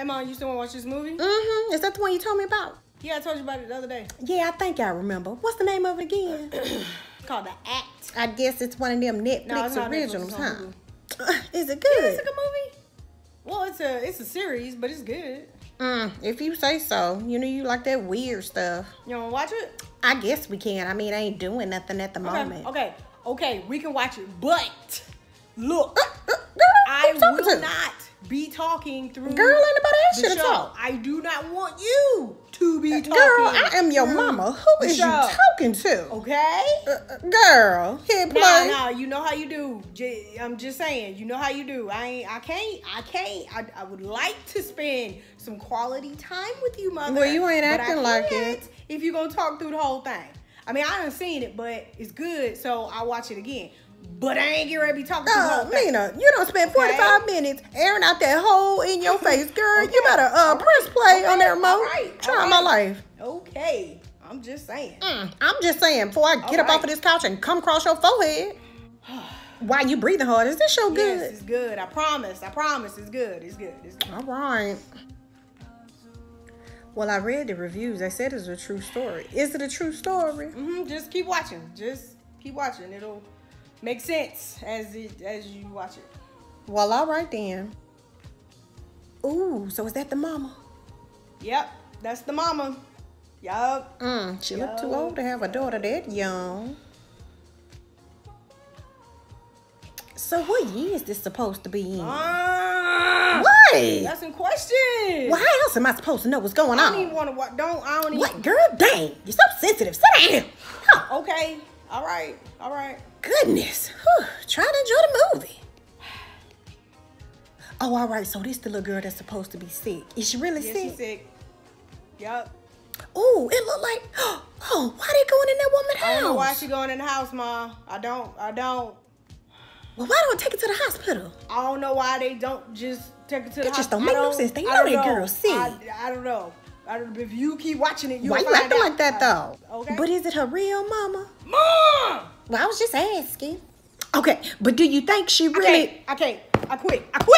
Hey, mom, you still want to watch this movie? Mm-hmm. Is that the one you told me about? Yeah, I told you about it the other day. Yeah, I think I remember. What's the name of it again? It's called The Act. I guess it's one of them Netflix No, not Netflix, originals, huh? Is it good? Yeah, it's a good movie. Well, it's a it's a series, but it's good. Mm, if you say so. You know you like that weird stuff. You want to watch it? I guess we can. I mean, I ain't doing nothing at the Okay, moment. okay, okay. We can watch it, but look, Uh, uh, girl, I talking will to? not be talking through. Girl, ain't nobody asked the you to show. talk. I do not want you to be talking. Girl, I am your mama. Who is is you talking to? Okay. Uh, uh, girl, hit No, play. no, you know how you do. J- I'm just saying, you know how you do. I ain't, I can't, I can't. I, I would like to spend some quality time with you, mother. Well, you ain't I acting like it. If you gonna talk through the whole thing. I mean, I haven't seen it, but it's good, so I'll watch it again. But I ain't getting ready to be talking Uh, thing. Mina, you don't spend 45 minutes airing out that hole in your face, girl. You better uh, press right. play on that remote. Right. Try my life. Okay, I'm just saying. Mm, I'm just saying, before I get up off of this couch and come across your forehead, why you breathing hard? Is this show good? Yes, it's good. I promise. I promise. It's good. It's good. It's good. All right. Well, I read the reviews. They said it's a true story. Is it a true story? Mm-hmm. Just keep watching. Just keep watching. It'll make sense as it as you watch it. Well, all right then. Ooh, so is that the mama? Yep, that's the mama. Yup. Mm, she looked too old to have a daughter that young. So what year is this supposed to be in? Ah, what? that's some questions. Well, how else am I supposed to know what's going on? I don't even want to watch. Don't. I don't even. What, girl? Dang, you're so sensitive. Sit down. Huh. Okay. All right. All right. Goodness. Whew. Try to enjoy the movie. Oh, all right. So this the little girl that's supposed to be sick. Is she really Yeah, sick? she's sick. Yup. Oh, it looked like. Oh, why they going in that woman's house? I don't know why she going in the house, ma. I don't. I don't. Well, why don't take her to the hospital? I don't know why they don't just take her to the It just hospital. don't make no sense. They know that girl sick. I, I don't know. I don't, if you keep watching it, you Why you acting out. like that uh, though? Okay. But is it her real mama? Mom! Well, I was just asking. Okay, but do you think she I really? can't. I can't. I quit. I quit.